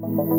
Looking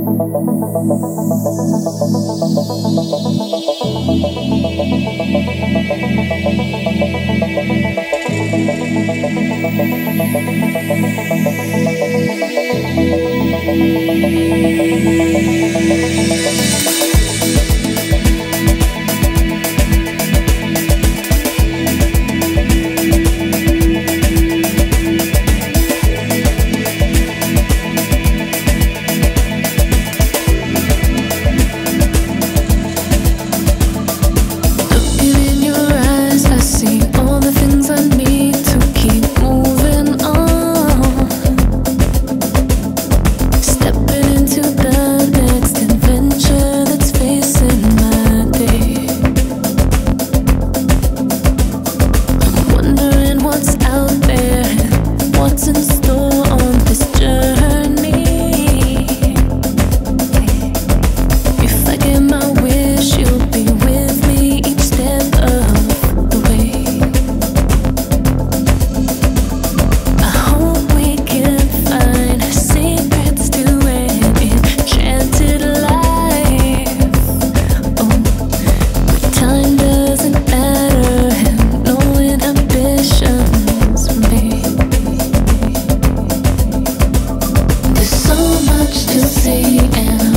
and